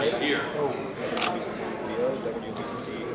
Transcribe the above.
Here. WBC